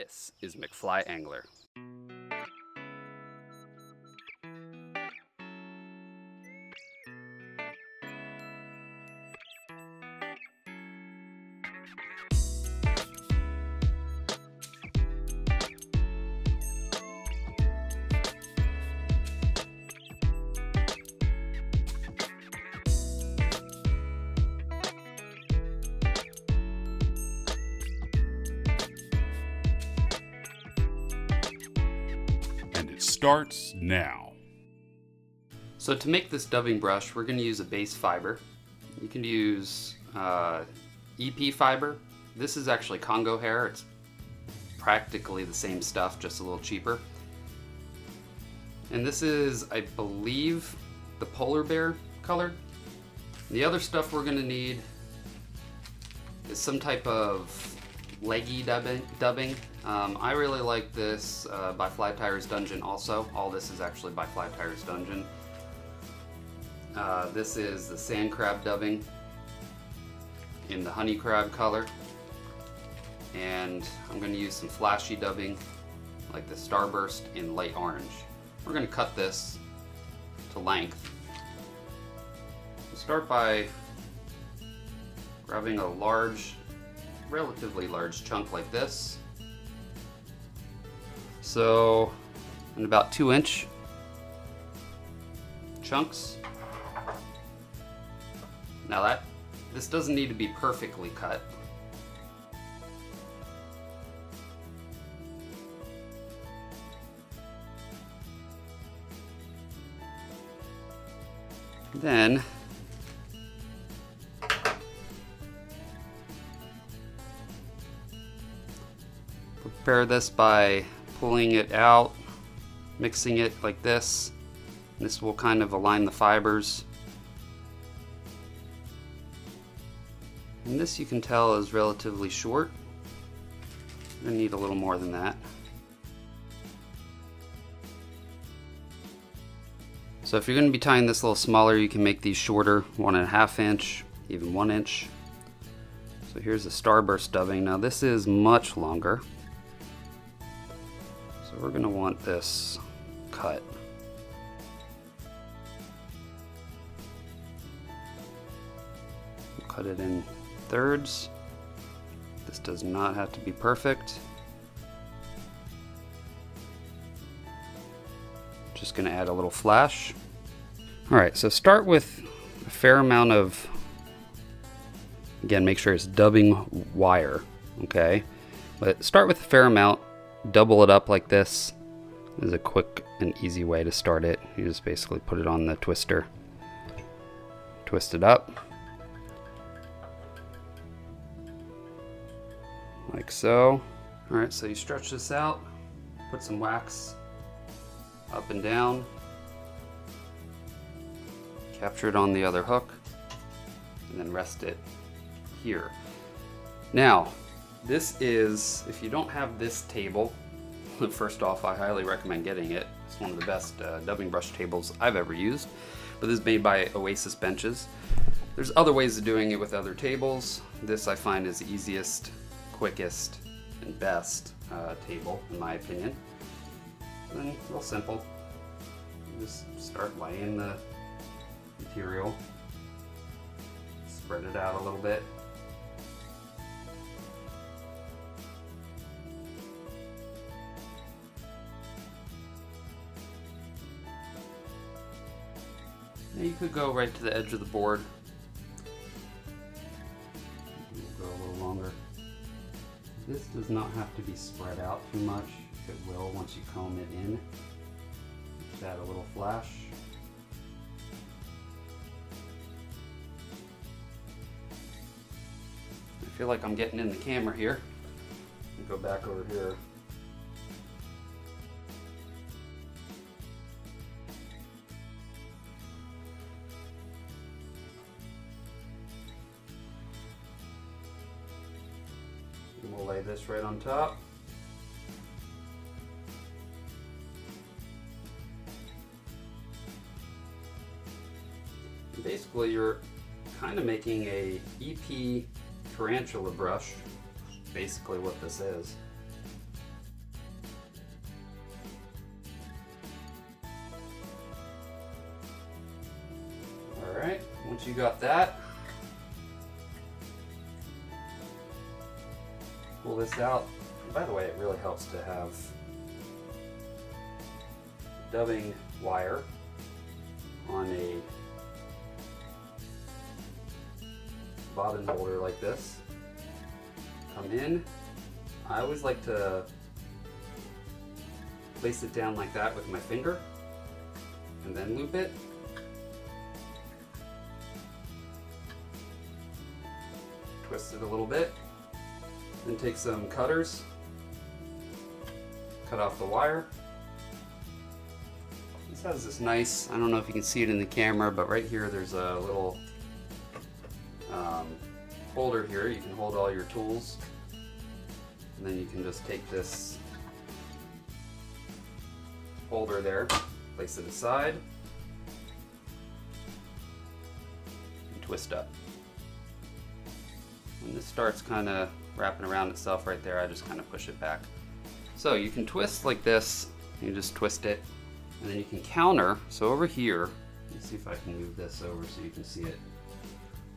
This is McFly Angler. Starts now. So to make this dubbing brush, we're going to use a base fiber. You can use uh, EP fiber. This is actually Congo hair. It's practically the same stuff, just a little cheaper. And this is, I believe, the polar bear color. The other stuff we're going to need is some type of leggy dubbing. dubbing. Um, I really like this uh, by Fly Tyers Dungeon also. All this is actually by Fly Tyers Dungeon. Uh, this is the sand crab dubbing in the honey crab color. And I'm going to use some flashy dubbing like the starburst in light orange. We're going to cut this to length. Start by grabbing a large, relatively large chunk like this. So, in about two inch chunks. Now that, this doesn't need to be perfectly cut. Then, prepare this by pulling it out, mixing it like this. This will kind of align the fibers. And this you can tell is relatively short. I need a little more than that. So if you're going to be tying this a little smaller, you can make these shorter, one and a half inch, even one inch. So here's the starburst dubbing. Now this is much longer. We're to want this cut. Cut it in thirds. This does not have to be perfect. Just to add a little flash. Alright, so start with a fair amount of, again, make sure it's dubbing wire, okay? But start with a fair amount, double it up like this. this is a quick and easy way to start it. You just basically put it on the twister, twist it up, like so. Alright, so you stretch this out, put some wax up and down, capture it on the other hook, and then rest it here. Now, this is, if you don't have this table, first off, I highly recommend getting it. It's one of the best uh, dubbing brush tables I've ever used, but this is made by Oasis Benches. There's other ways of doing it with other tables. This I find is the easiest, quickest, and best uh, table, in my opinion. And real simple. Just start laying the material, spread it out a little bit. You could go right to the edge of the board. We'll go a little longer. This does not have to be spread out too much. It will once you comb it in. Just add a little flash. I feel like I'm getting in the camera here. Go back over here. this right on top. Basically, you're kind of making a EP tarantula brush, basically what this is. All right, once you got that, pull this out. By the way, it really helps to have dubbing wire on a bobbin holder like this. Come in. I always like to place it down like that with my finger and then loop it. Twist it a little bit. Then take some cutters, cut off the wire. This has this nice, I don't know if you can see it in the camera, but right here there's a little um, holder here. You can hold all your tools. And then you can just take this holder there, place it aside, and twist up. When this starts kind of wrapping around itself right there, I just kind of push it back. So you can twist like this, you just twist it, and then you can counter. So over here, let me see if I can move this over so you can see it.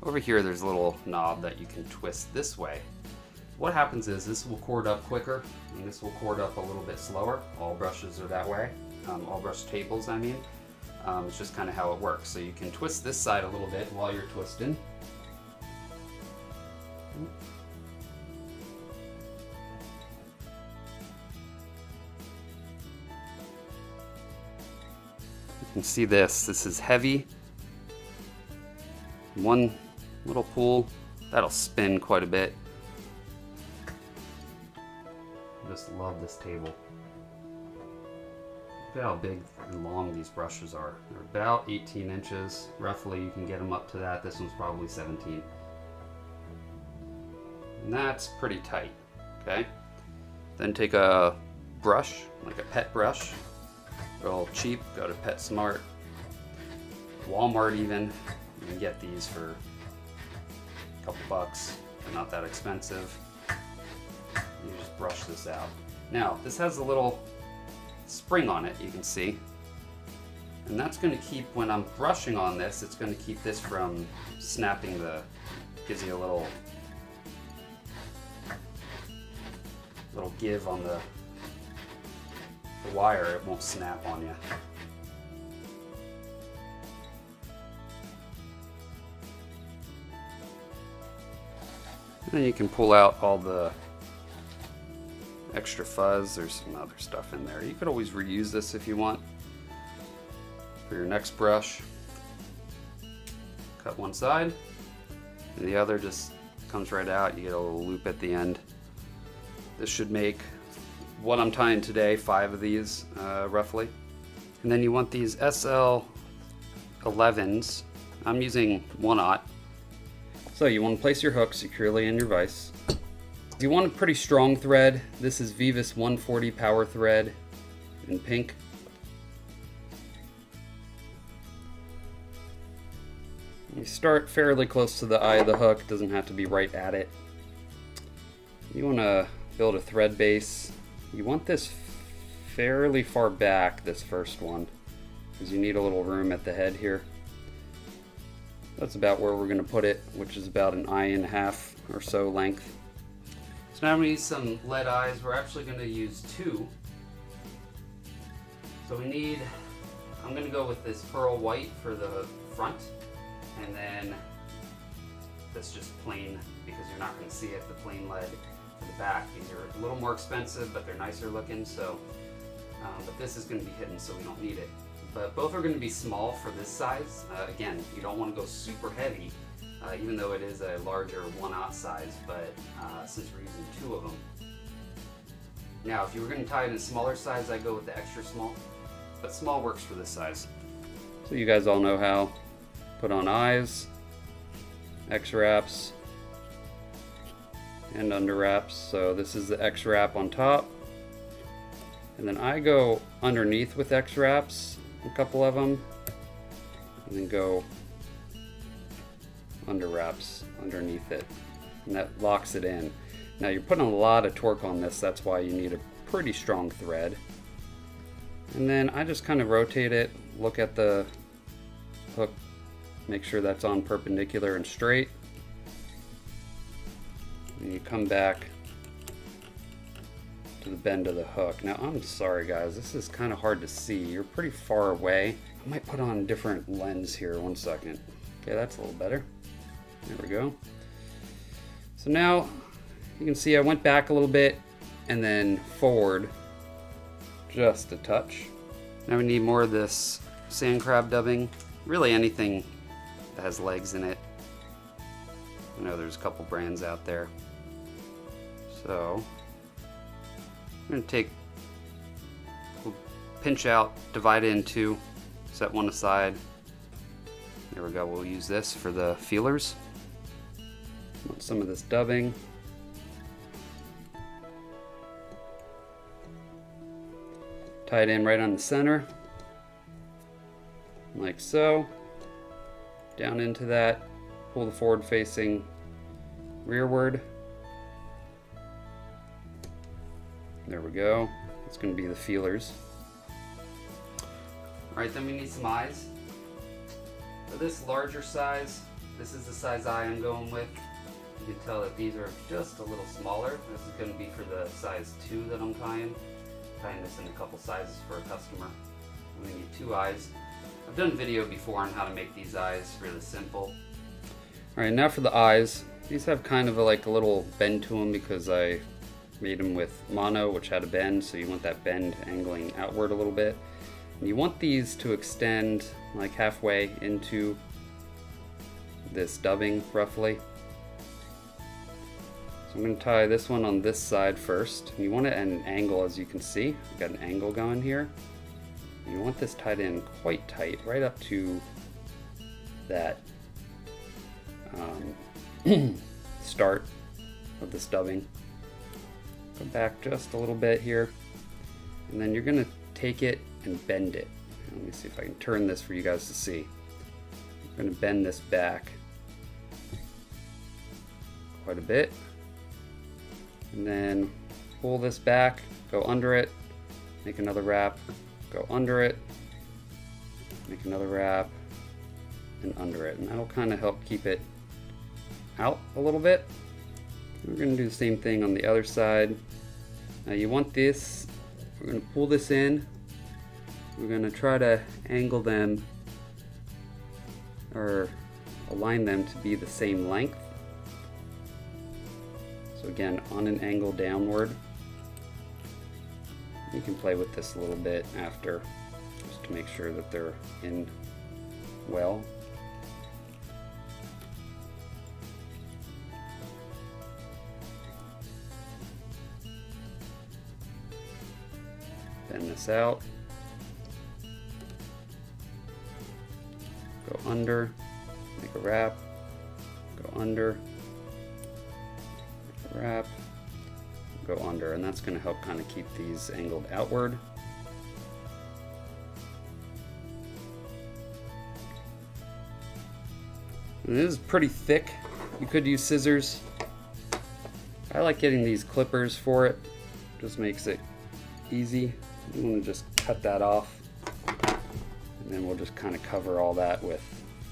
Over here, there's a little knob that you can twist this way. What happens is this will cord up quicker, and this will cord up a little bit slower. All brushes are that way. Um, all brush tables, I mean. Um, it's just kind of how it works. So you can twist this side a little bit while you're twisting. Can see this. This is heavy. One little pull, that'll spin quite a bit. Just love this table. Look at how big and long these brushes are. They're about 18 inches, roughly. You can get them up to that. This one's probably 17. And that's pretty tight, okay? Then take a brush, like a pet brush, real cheap, go to PetSmart, Walmart even. You can get these for a couple bucks, They're not that expensive. You just brush this out. Now, this has a little spring on it, you can see. And that's gonna keep, when I'm brushing on this, it's gonna keep this from snapping the, gives you a little, little give on the, the wire, it won't snap on you. And you can pull out all the extra fuzz. There's some other stuff in there. You could always reuse this if you want for your next brush. Cut one side and the other just comes right out. You get a little loop at the end. This should make what I'm tying today, five of these uh, roughly. And then you want these SL 11s. I'm using one aught. So you want to place your hook securely in your vise. You want a pretty strong thread, this is Veevus 140 power thread in pink. You start fairly close to the eye of the hook, doesn't have to be right at it. You want to build a thread base. You want this fairly far back, this first one, because you need a little room at the head here. That's about where we're going to put it, which is about an eye and a half or so length. So now we need some lead eyes. We're actually going to use two. So we need, I'm going to go with this pearl white for the front, and then that's just plain, because you're not going to see it, the plain lead the back. These are a little more expensive, but they're nicer looking, so, um, but this is going to be hidden, so we don't need it but both are going to be small for this size. Uh, again, you don't want to go super heavy, uh, even though it is a larger one-aught size, but uh, since we're using two of them. Now, if you were going to tie it in a smaller size, I go with the extra small, but small works for this size. So you guys all know how. Put on eyes, X-wraps, and under wraps. So this is the X-wrap on top. And then I go underneath with X-wraps a couple of them, and then go under wraps underneath it, and that locks it in. Now you're putting a lot of torque on this, that's why you need a pretty strong thread. And then I just kind of rotate it, look at the hook make sure that's on perpendicular and straight. And you come back to the bend of the hook. Now I'm sorry guys, this is kind of hard to see. You're pretty far away. I might put on a different lens here, one second. Okay, that's a little better. There we go. So now you can see I went back a little bit and then forward just a touch. Now we need more of this sand crab dubbing. Really anything that has legs in it. I know there's a couple brands out there. So I'm going to take, we'll pinch out, divide it in two, set one aside. There we go, we'll use this for the feelers. Want some of this dubbing. Tie it in right on the center, like so. Down into that, pull the forward facing rearward. There we go. It's going to be the feelers. Alright, then we need some eyes. For this larger size, this is the size eye I'm going with. You can tell that these are just a little smaller. This is going to be for the size 2 that I'm tying. Tying this in a couple sizes for a customer. We need two eyes. I've done video before on how to make these eyes really simple. Alright, now for the eyes. These have kind of a, like a little bend to them because I made them with mono, which had a bend, so you want that bend angling outward a little bit. And you want these to extend like halfway into this dubbing, roughly. So I'm going to tie this one on this side first. You want it at an angle, as you can see. I've got an angle going here. You want this tied in quite tight, right up to that um, start of this dubbing. Go back just a little bit here. And then you're gonna take it and bend it. Let me see if I can turn this for you guys to see. I'm gonna bend this back quite a bit. And then pull this back, go under it, make another wrap, go under it, make another wrap, and under it. And that'll kind of help keep it out a little bit. We're going to do the same thing on the other side. Now you want this, we're going to pull this in. We're going to try to angle them or align them to be the same length. So again, on an angle downward. You can play with this a little bit after just to make sure that they're in well. Bend this out. Go under, make a wrap, go under, wrap, go under, and that's going to help kind of keep these angled outward. And this is pretty thick. You could use scissors. I like getting these clippers for it. Just makes it easy. I'm to just cut that off. And then we'll just kind of cover all that with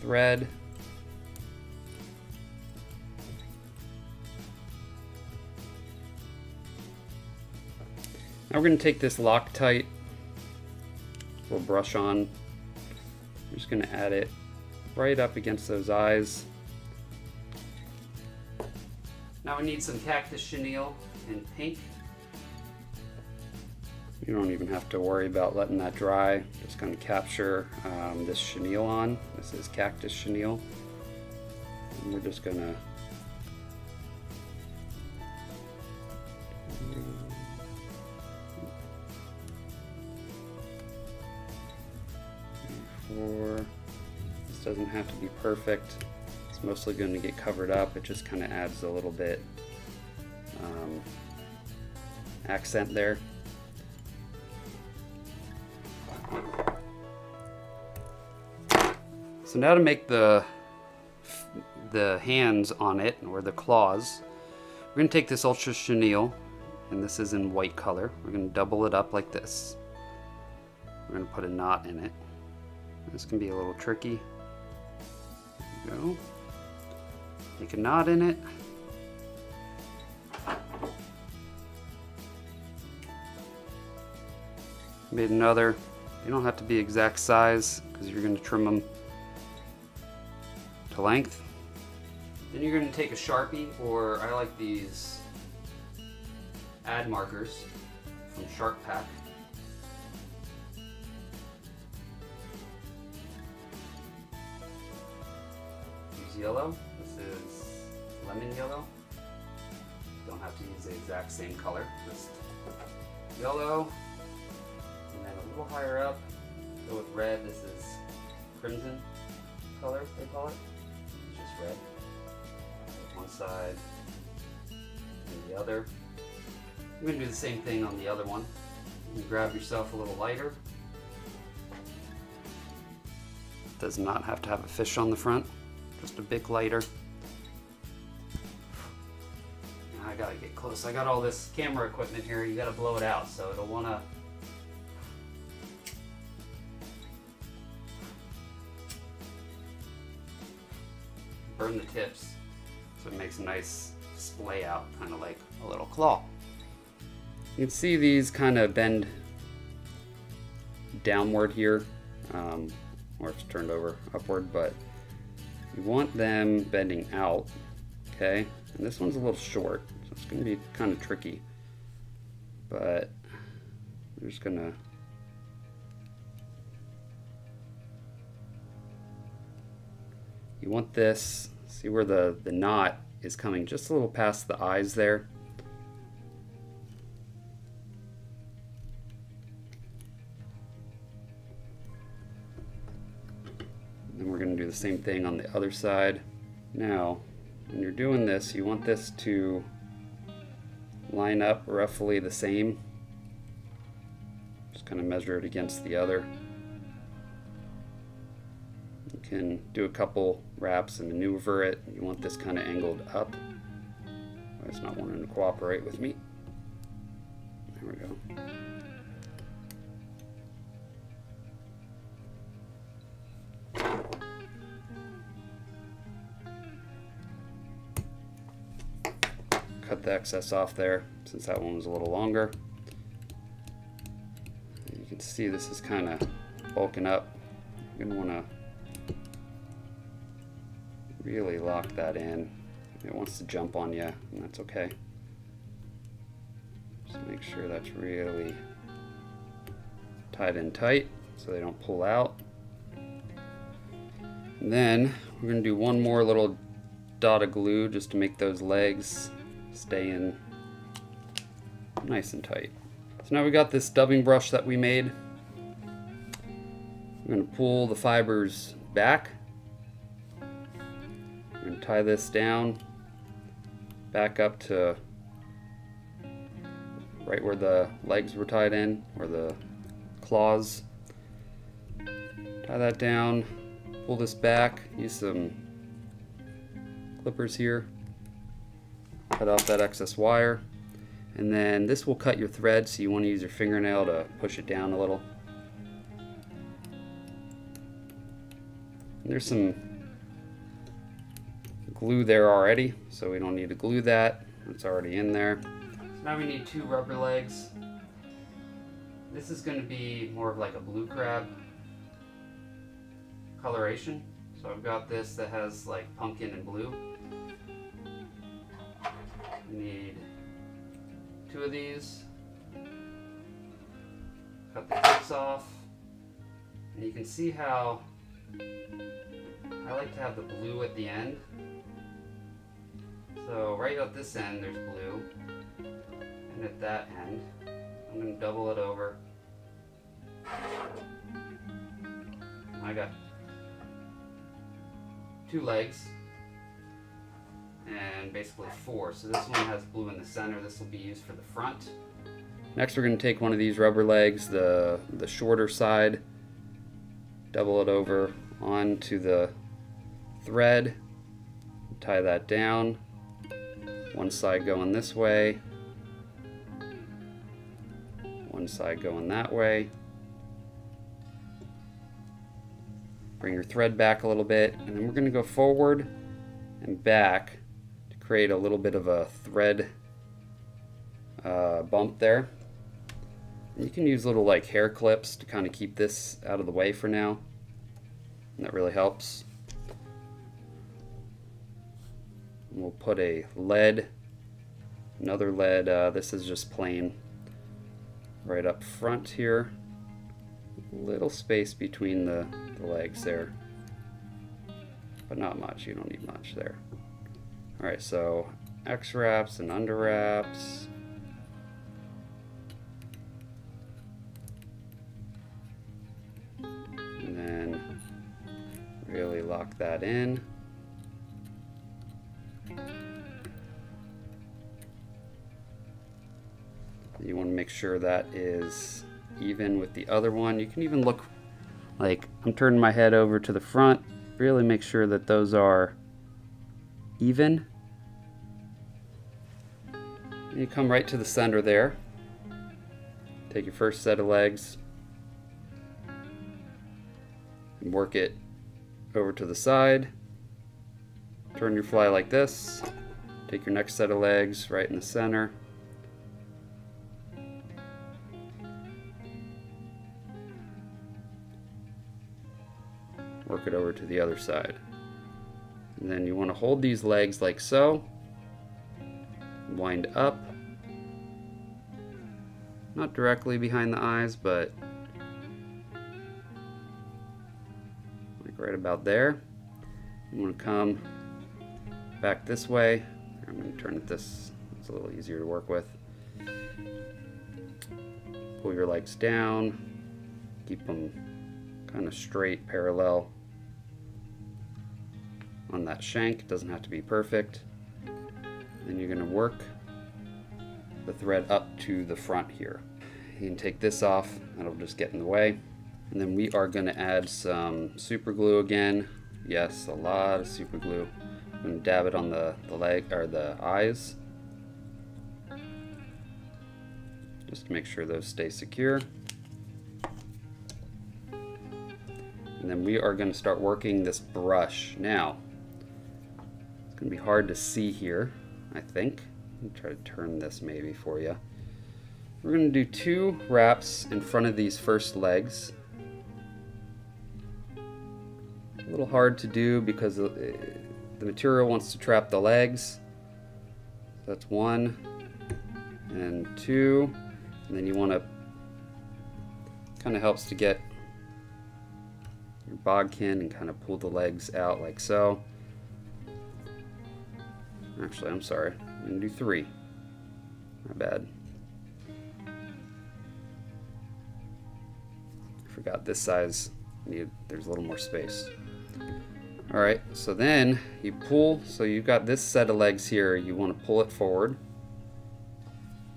thread. Now we're going to take this Loctite, little brush on. I'm just going to add it right up against those eyes. Now we need some cactus chenille in pink. You don't even have to worry about letting that dry. Just to capture um, this chenille on. This is cactus chenille. And we're just to Four. This doesn't have to be perfect. It's mostly going to get covered up. It just kind of adds a little bit um, accent there. So now to make the the hands on it, or the claws, we're going to take this Ultra Chenille, and this is in white color. We're going to double it up like this. We're going to put a knot in it. This can be a little tricky. Go. Make a knot in it. Made another. You don't have to be exact size because you're going to trim them length. Then you're going to take a Sharpie, or I like these ad markers from Chartpak. Use yellow. This is lemon yellow. Don't have to use the exact same color, just yellow. And then a little higher up, go with red. This is crimson color, they call it. One side and the other. I'm going to do the same thing on the other one. You grab yourself a little lighter. Does not have to have a fish on the front, just a big lighter. I gotta get close. I got all this camera equipment here. You gotta blow it out, so it'll wanna. Burn the tips, so it makes a nice splay out, kind of like a little claw. You can see these kind of bend downward here, um, or it's turned over upward, but you want them bending out, okay? And this one's a little short, so it's gonna be kind of tricky, but I'm just gonna you want this, see where the, the knot is coming just a little past the eyes there. Then we're going to do the same thing on the other side. Now, when you're doing this, you want this to line up roughly the same. Just kind of measure it against the other. You can do a couple wraps and maneuver it. You want this kind of angled up. It's not wanting to cooperate with me. There we go. cut the excess off there since that one was a little longer. You can see this is kind of bulking up. You're going to want to really lock that in. It wants to jump on you, and that's okay. Just make sure that's really tied in tight so they don't pull out. And then we're to do one more little dot of glue just to make those legs stay in nice and tight. So now we got this dubbing brush that we made. I'm to pull the fibers back. Tie this down back up to right where the legs were tied in, or the claws. Tie that down, pull this back, use some clippers here. Cut off that excess wire. And then this will cut your thread so you want to use your fingernail to push it down a little. And there's some glue there already so we don't need to glue that it's already in there so now we need two rubber legs this is going to be more of like a blue crab coloration so I've got this that has like pumpkin and blue We need two of these. Cut the tips off. And you can see how I like to have the blue at the end. So right at this end there's blue. And at that end, I'm going to double it over. I got two legs and basically four. So this one has blue in the center. This will be used for the front. Next we're going to take one of these rubber legs, the, the shorter side, double it over onto the thread, tie that down, one side going this way, one side going that way. Bring your thread back a little bit, and then we're going to go forward and back to create a little bit of a thread uh, bump there. And you can use little like hair clips to kind of keep this out of the way for now. And that really helps. We'll put a lead, another lead, uh, this is just plain, right up front here. Little space between the, the legs there. But not much, you don't need much there. Alright, so X wraps and under wraps. And then really lock that in. You want to make sure that is even with the other one. You can even look like I'm turning my head over to the front. Really make sure that those are even. And you come right to the center there. Take your first set of legs and work it over to the side. Turn your fly like this. Take your next set of legs right in the center. Work it over to the other side. And then you want to hold these legs like so. Wind up. Not directly behind the eyes, but like right about there. You want to come back this way. I'm going to turn it this, it's a little easier to work with. Pull your legs down, keep them kind of straight, parallel on that shank. It doesn't have to be perfect. Then you're going to work the thread up to the front here. You can take this off, that'll just get in the way. And then we are going to add some super glue again. Yes, a lot of super glue. I'm going to dab it on the, the leg or the eyes. Just to make sure those stay secure. And then we are going to start working this brush. Now, going to be hard to see here, I think. Try to turn this maybe for you. We're going to do two wraps in front of these first legs. A little hard to do because eh, the material wants to trap the legs. That's one and two. And then you want to, kind of helps to get your bodkin and kind of pull the legs out like so. Actually, I'm sorry. I'm going to do three. My bad. Forgot this size. Need, there's a little more space. Alright, so then you pull, so you've got this set of legs here, you want to pull it forward.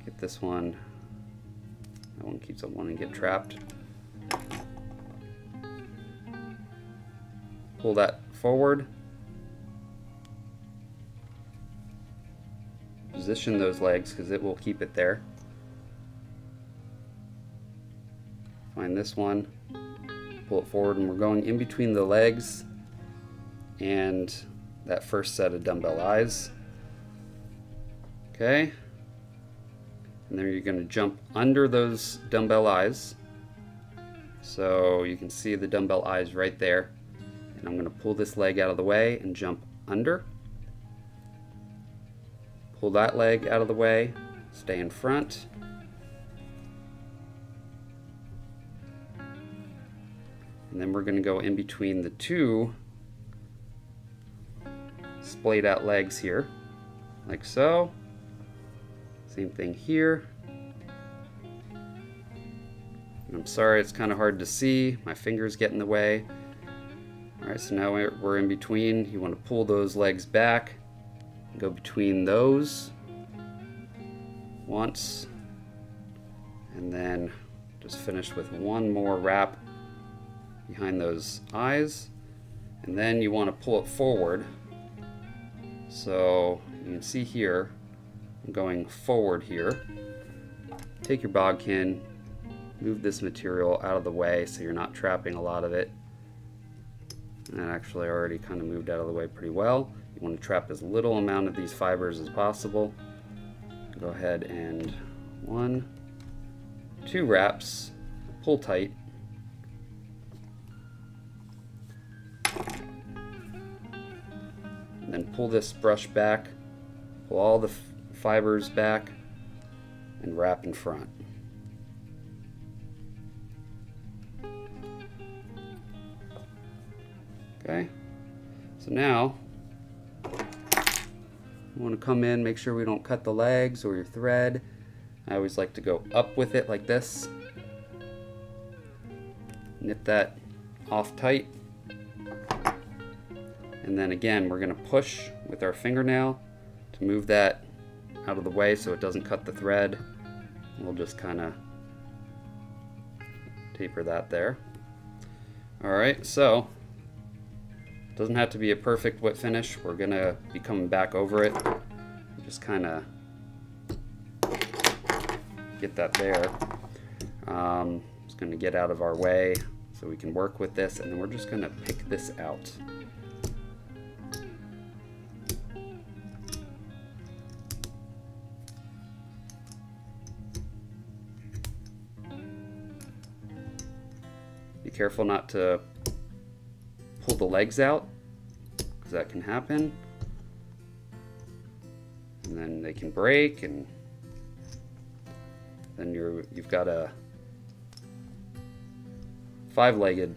Get this one, that one keeps on wanting to get trapped. Pull that forward. Position those legs because it will keep it there. Find this one, pull it forward, and we're going in between the legs and that first set of dumbbell eyes. Okay. And then you're going to jump under those dumbbell eyes. So you can see the dumbbell eyes right there. And I'm going to pull this leg out of the way and jump under. Pull that leg out of the way, stay in front. And then we're going to go in between the two splayed out legs here, like so. Same thing here. I'm sorry, it's kind of hard to see. My fingers get in the way. All right, so now we're in between. You want to pull those legs back, go between those once, and then just finish with one more wrap behind those eyes. And then you want to pull it forward so you can see here, I'm going forward here. Take your bodkin, move this material out of the way so you're not trapping a lot of it. And that actually already kind of moved out of the way pretty well. You want to trap as little amount of these fibers as possible. Go ahead and one, two wraps, pull tight. And then pull this brush back, pull all the fibers back, and wrap in front. Okay, so now you want to come in, make sure we don't cut the legs or your thread. I always like to go up with it like this. Knit that off tight. And then again, we're going to push with our fingernail to move that out of the way so it doesn't cut the thread. We'll just kind of taper that there. Alright, so doesn't have to be a perfect wet finish. We're gonna be coming back over it. Just kind of get that there. Um, it's gonna get out of our way so we can work with this and then we're just gonna pick this out. Be careful not to pull the legs out because that can happen. And then they can break and then you're you've got a five-legged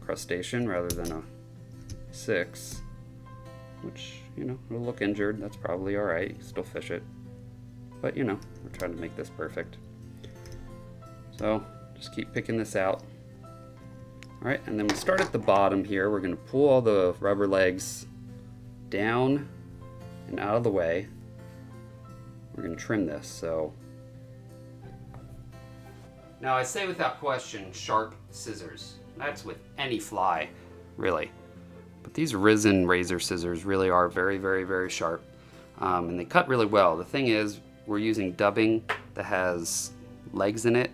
crustacean rather than a six which you know it'll look injured. That's probably all right. You can still fish it. But you know we're trying to make this perfect. So just keep picking this out all right, and then we start at the bottom here. We're gonna pull all the rubber legs down and out of the way. We're gonna trim this, so. Now I say without question, sharp scissors. That's with any fly, really. But these Risen razor scissors really are very, very, very sharp. Um, and they cut really well. The thing is, we're using dubbing that has legs in it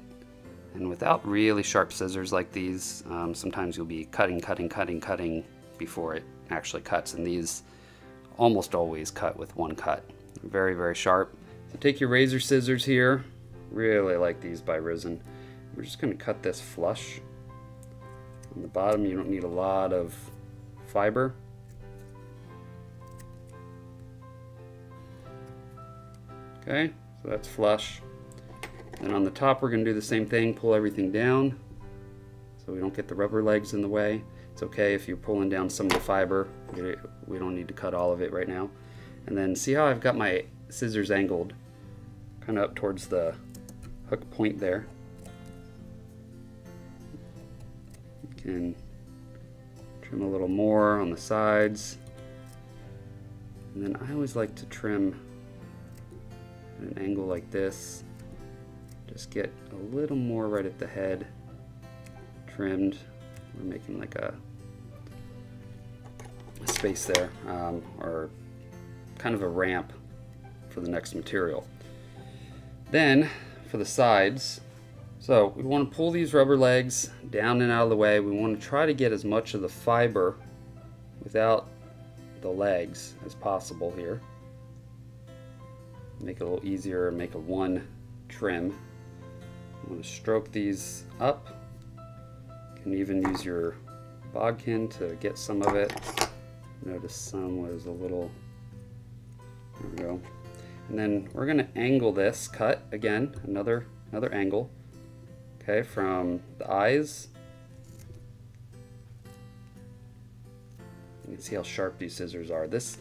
and without really sharp scissors like these, um, sometimes you'll be cutting, cutting, cutting, cutting before it actually cuts. And these almost always cut with one cut. Very, very sharp. So take your razor scissors here. Really like these by Risen. We're just going to cut this flush. On the bottom, you don't need a lot of fiber. Okay, so that's flush. And on the top, we're going to do the same thing, pull everything down so we don't get the rubber legs in the way. It's okay if you're pulling down some of the fiber. We don't need to cut all of it right now. And then see how I've got my scissors angled kind of up towards the hook point there. You can trim a little more on the sides. And then I always like to trim at an angle like this just get a little more right at the head trimmed. We're making like a, a space there, um, or kind of a ramp for the next material. Then for the sides, so we want to pull these rubber legs down and out of the way. We want to try to get as much of the fiber without the legs as possible here. Make it a little easier and make a one trim I'm going to stroke these up. You can even use your bodkin to get some of it. Notice some was a little, there we go. And then we're going to angle this cut again, another another angle. Okay, from the eyes. You can see how sharp these scissors are. This,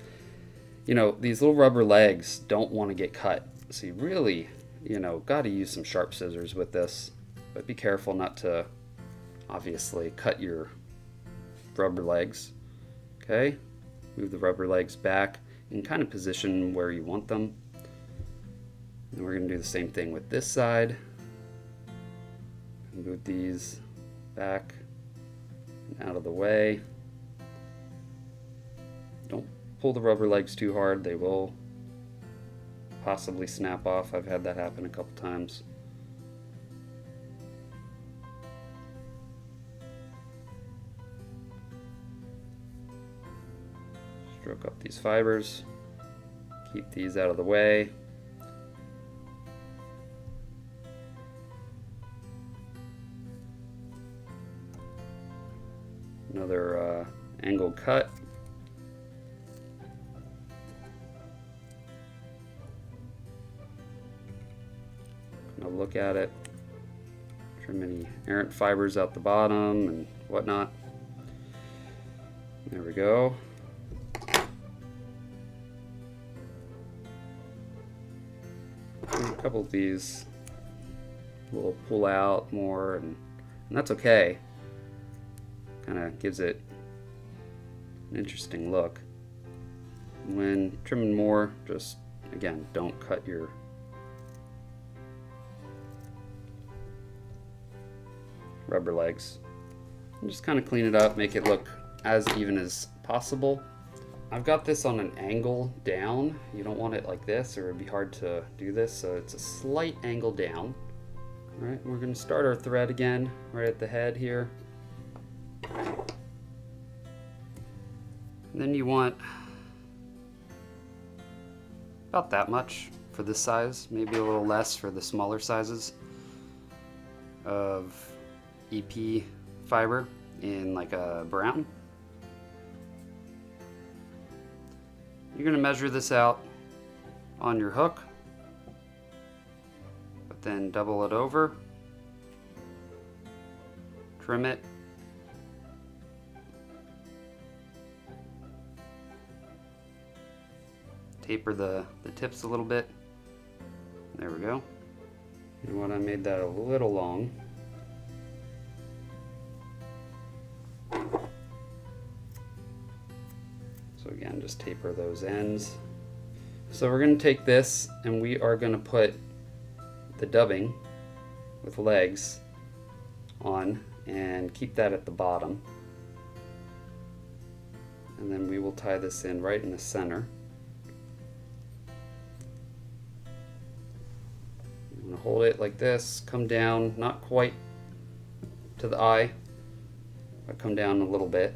you know, these little rubber legs don't want to get cut. So you really you know, got to use some sharp scissors with this, but be careful not to obviously cut your rubber legs. Okay, move the rubber legs back and kind of position where you want them. And we're going to do the same thing with this side. Move these back and out of the way. Don't pull the rubber legs too hard, they will possibly snap off. I've had that happen a couple times. Stroke up these fibers, keep these out of the way. Another uh, angle cut. Look at it. Trim any errant fibers out the bottom and whatnot. There we go. a couple of these will pull out more, and, and that's okay. Kind of gives it an interesting look. When trimming more, just again, don't cut your rubber legs. And just kind of clean it up, make it look as even as possible. I've got this on an angle down. You don't want it like this or it'd be hard to do this, so it's a slight angle down. All right, we're gonna start our thread again right at the head here. And then you want about that much for this size, maybe a little less for the smaller sizes of EP fiber in like a brown. You're going to measure this out on your hook, but then double it over, trim it, taper the, the tips a little bit. There we go. You what, I made that a little long. Again, just taper those ends. So we're going to take this and we are going to put the dubbing with legs on and keep that at the bottom. And then we will tie this in right in the center. I'm going to hold it like this, come down, not quite to the eye, but come down a little bit,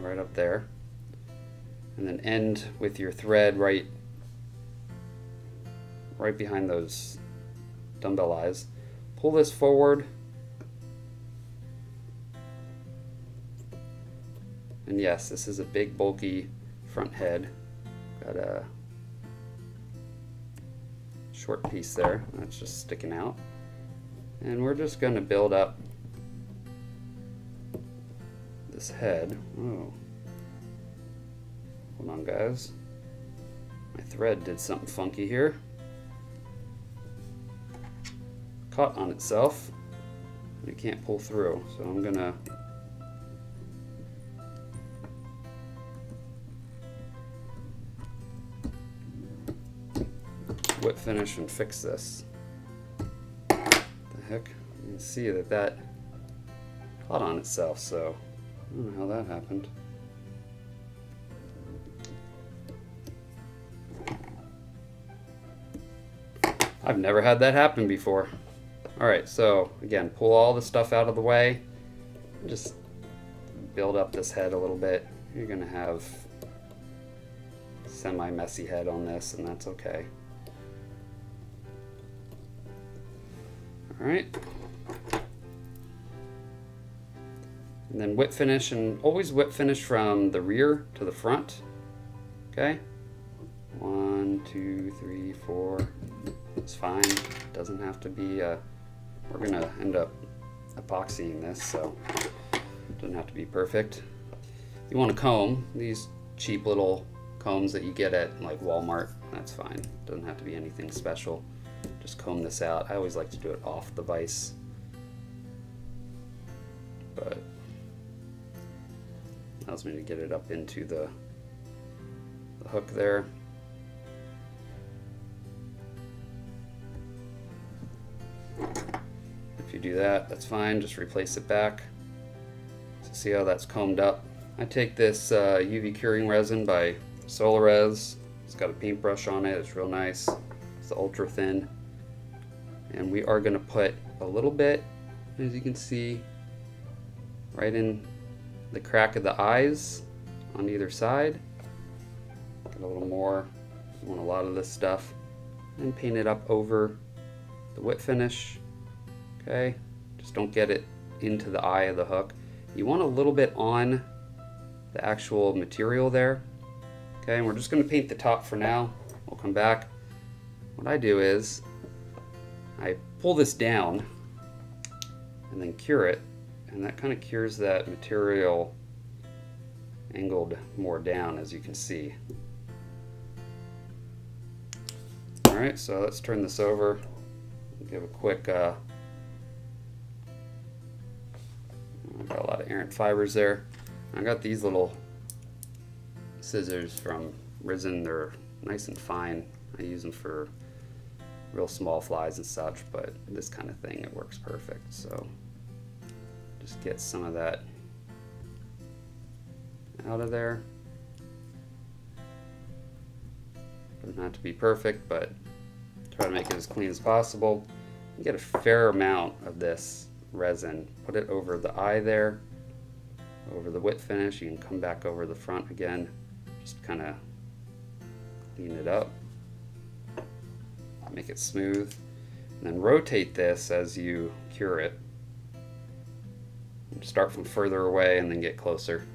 right up there and then end with your thread right right behind those dumbbell eyes. Pull this forward. And yes, this is a big bulky front head. Got a short piece there that's just sticking out. And we're just going to build up this head. Oh. Hold on, guys. My thread did something funky here. Caught on itself. And it can't pull through, so I'm gonna whip finish and fix this. the heck? You can see that that caught on itself, so I don't know how that happened. I've never had that happen before. Alright, so again, pull all the stuff out of the way. Just build up this head a little bit. You're to have semi-messy head on this, and that's okay. Alright. And then whip finish, and always whip finish from the rear to the front. Okay? One, two, three, four, it's fine. It Doesn't have to be, uh, we're gonna end up epoxying this, so it doesn't have to be perfect. You want a comb, these cheap little combs that you get at like Walmart, that's fine. It Doesn't have to be anything special. Just comb this out. I always like to do it off the vise. But allows me to get it up into the, the hook there. Do that, that's fine. Just replace it back. So see how that's combed up. I take this uh, UV curing resin by Solarez. It's got a paintbrush on it. It's real nice. It's the ultra thin. And we are going to put a little bit, as you can see, right in the crack of the eyes on either side. Get a little more. I want a lot of this stuff. And paint it up over the whip finish. Okay, just don't get it into the eye of the hook. You want a little bit on the actual material there. Okay, and we're just gonna paint the top for now. We'll come back. What I do is I pull this down and then cure it and that kind of cures that material angled more down as you can see. Alright, so let's turn this over. Give a quick, uh, got a lot of errant fibers there. I got these little scissors from Risen. They're nice and fine. I use them for real small flies and such, but this kind of thing, it works perfect. So just get some of that out of there. Doesn't have to be perfect, but try to make it as clean as possible. You get a fair amount of this resin. Put it over the eye there, over the whip finish. You can come back over the front again. Just kind of clean it up. Make it smooth. And then rotate this as you cure it. Start from further away and then get closer.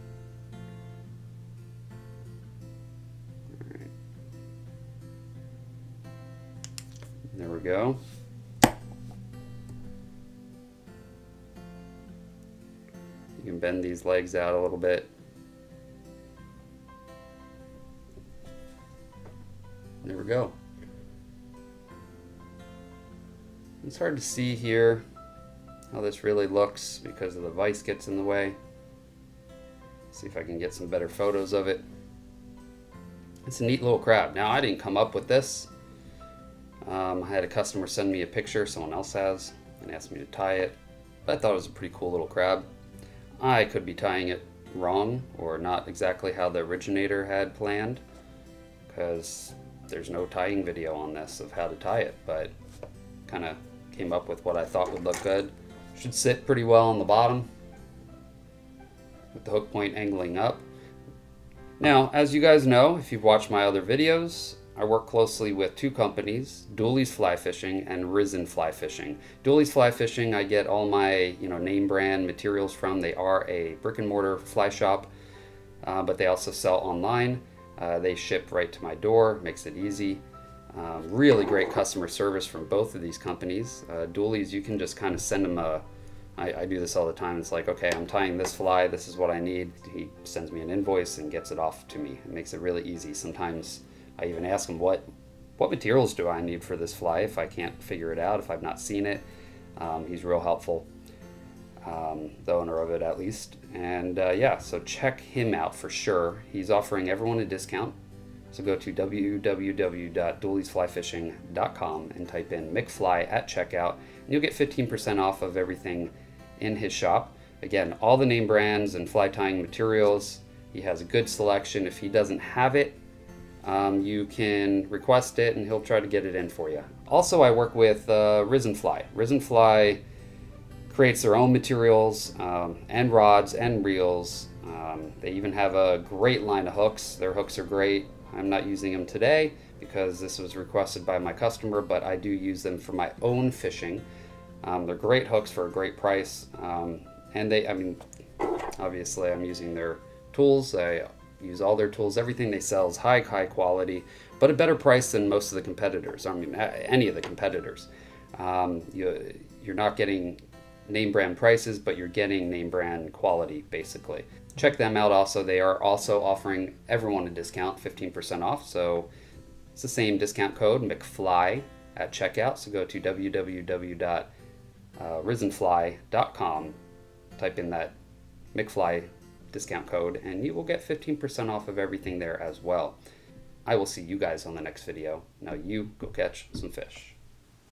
There we go. You can bend these legs out a little bit. There we go. It's hard to see here how this really looks because of the vise gets in the way. See if I can get some better photos of it. It's a neat little crab. Now I didn't come up with this. Um, I had a customer send me a picture, someone else has, and asked me to tie it. But I thought it was a pretty cool little crab. I could be tying it wrong or not exactly how the originator had planned because there's no tying video on this of how to tie it, but kind of came up with what I thought would look good. Should sit pretty well on the bottom with the hook point angling up. Now, as you guys know, if you've watched my other videos, I work closely with two companies, Dooley's Fly Fishing and Risen Fly Fishing. Dooley's Fly Fishing, I get all my you know name brand materials from. They are a brick and mortar fly shop, uh, but they also sell online. Uh, they ship right to my door, makes it easy. Um, really great customer service from both of these companies. Uh, Dooley's, you can just kind of send them a. I, I do this all the time. It's like, okay, I'm tying this fly. This is what I need. He sends me an invoice and gets it off to me. It makes it really easy. Sometimes I even ask him what what materials do I need for this fly if I can't figure it out if I've not seen it. Um, he's real helpful, um, the owner of it at least. And uh, yeah, so check him out for sure. He's offering everyone a discount so go to www.dooleysflyfishing.com and type in McFly at checkout, and you'll get 15% off of everything in his shop. Again, all the name brands and fly tying materials. He has a good selection. If he doesn't have it, um, you can request it and he'll try to get it in for you. Also, I work with uh, Risen Fly. Risen Fly creates their own materials um, and rods and reels. Um, they even have a great line of hooks. Their hooks are great. I'm not using them today because this was requested by my customer, but I do use them for my own fishing. Um, they're great hooks for a great price. Um, and they, I mean, obviously I'm using their tools. I use all their tools. Everything they sell is high, high quality, but a better price than most of the competitors. I mean, any of the competitors. Um, you, you're not getting name brand prices, but you're getting name brand quality basically. Check them out also. They are also offering everyone a discount, 15% off. So it's the same discount code, McFly, at checkout. So go to www.risenfly.com, type in that McFly discount code, and you will get 15% off of everything there as well. I will see you guys on the next video. Now you go catch some fish.